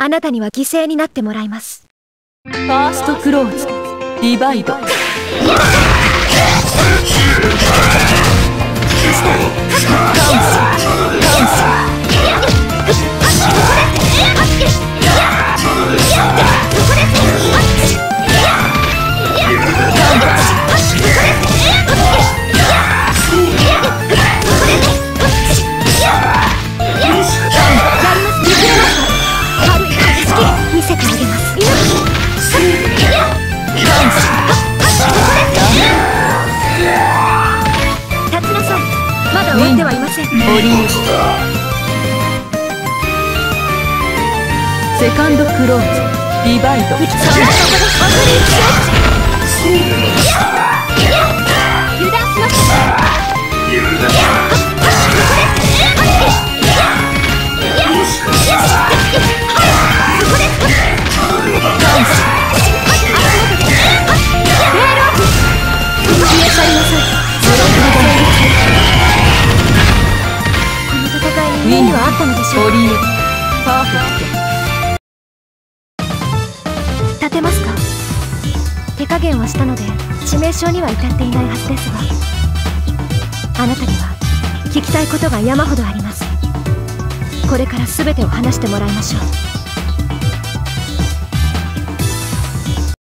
あなたには犠牲になってもらいます。ファーストクローズディバイド。まだ終わってはいませんオリーセカンドクローズ。ディバイド。油断しました意味はあったのでしょうリーパーフェクト。立てますか？手加減はしたので致命傷には至っていないはずですがあなたには聞きたいことが山ほどあります。これから全てを話してもらいましょう。